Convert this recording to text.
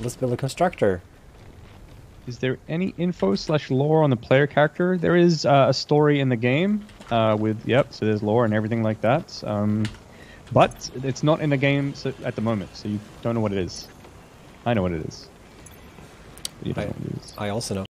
Let's build a constructor. Is there any info slash lore on the player character? There is uh, a story in the game uh, with yep. So there's lore and everything like that. Um, but it's not in the game so, at the moment, so you don't know what it is. I know what it is. I- know what it is. I also know.